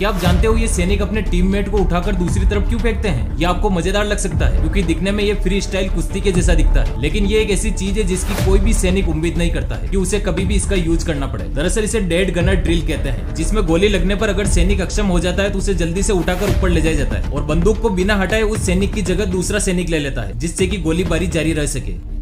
क्या आप जानते हो ये सैनिक अपने टीममेट को उठाकर दूसरी तरफ़ क्यों फेंकते हैं? ये आपको मज़ेदार लग सकता है, क्योंकि दिखने में ये फ्री स्टाइल कुश्ती के जैसा दिखता है। लेकिन ये एक ऐसी चीज़ है जिसकी कोई भी सैनिक उम्मीद नहीं करता है कि उसे कभी भी इसका यूज़ करना पड़े। दरअसल इसे डेड गनर ड्रिल कहते हैं, जिसमें गोली लगने पर अगर सैनिक अक्षम हो जाता है तो उसे जल्दी से उठाकर ऊपर ले जाया जाता है और बंदूक को बिना हटाए उस सैनिक की जगह दूसरा सैनिक ले लेता है, जिससे की गोलीबारी जारी रह सके।